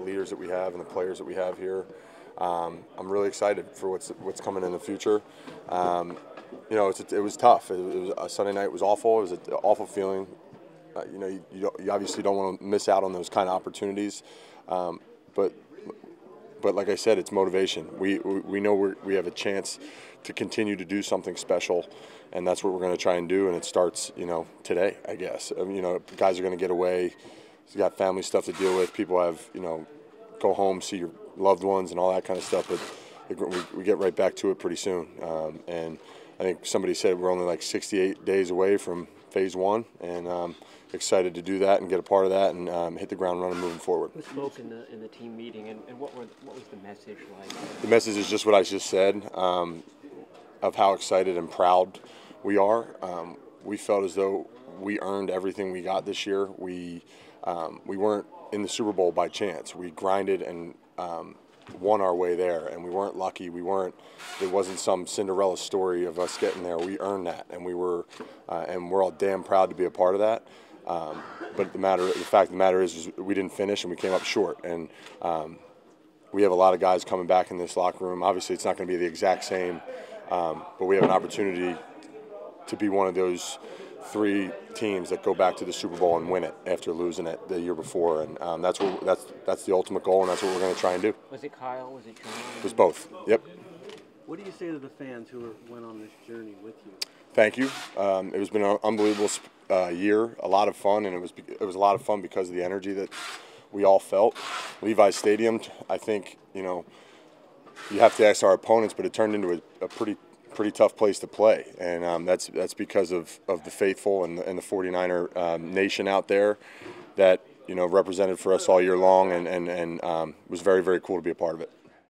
the leaders that we have and the players that we have here. Um, I'm really excited for what's what's coming in the future. Um, you know, it was tough. It was, a Sunday night was awful. It was an awful feeling. Uh, you know, you, you, obviously don't want to miss out on those kind of opportunities. Um, but but like I said, it's motivation. We we, know we we have a chance to continue to do something special, and that's what we're going to try and do. And it starts, you know, today, I guess. I mean, you know, guys are going to get away. You got family stuff to deal with. People have, you know, go home, see your loved ones, and all that kind of stuff. But we, we get right back to it pretty soon. Um, and I think somebody said we're only like 68 days away from phase one, and um, excited to do that and get a part of that and um, hit the ground running moving forward. Who spoke in the in the team meeting, and, and what were what was the message like? The message is just what I just said, um, of how excited and proud we are. We felt as though we earned everything we got this year. We um, we weren't in the Super Bowl by chance. We grinded and um, won our way there, and we weren't lucky. We weren't. It wasn't some Cinderella story of us getting there. We earned that, and we were, uh, and we're all damn proud to be a part of that. Um, but the matter, the fact of the matter is, is, we didn't finish, and we came up short. And um, we have a lot of guys coming back in this locker room. Obviously, it's not going to be the exact same, um, but we have an opportunity to be one of those three teams that go back to the Super Bowl and win it after losing it the year before, and um, that's what that's that's the ultimate goal, and that's what we're going to try and do. Was it Kyle? Was it John? It was both. Yep. What do you say to the fans who went on this journey with you? Thank you. Um, it has been an unbelievable uh, year, a lot of fun, and it was it was a lot of fun because of the energy that we all felt. Levi's Stadium, I think you know, you have to ask our opponents, but it turned into a, a pretty pretty tough place to play, and um, that's that's because of, of the faithful and the, and the 49er um, nation out there that you know represented for us all year long, and and and um, was very very cool to be a part of it.